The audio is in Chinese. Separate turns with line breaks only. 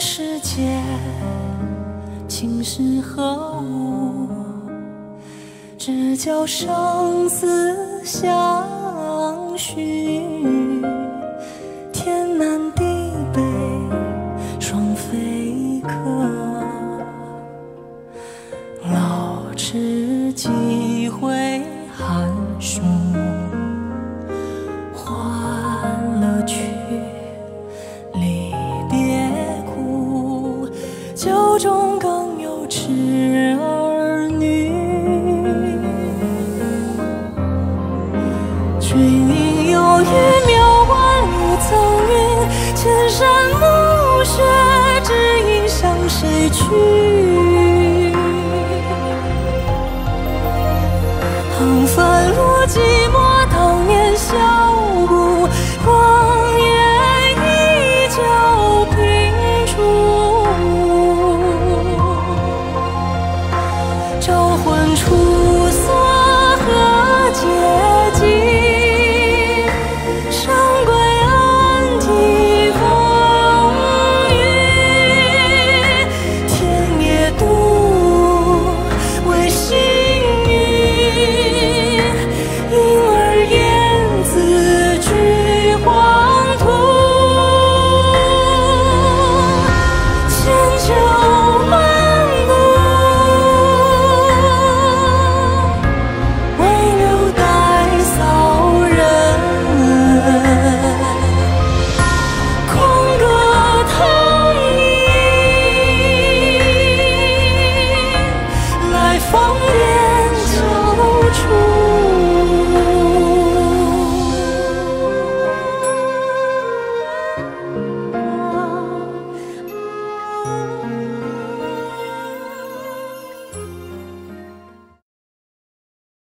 世间，情是何物？只教生死相许。天南地北双飞客，老翅几酒中更有痴儿女。君应有语，渺万里层云，千山暮雪，只影向谁去？出 for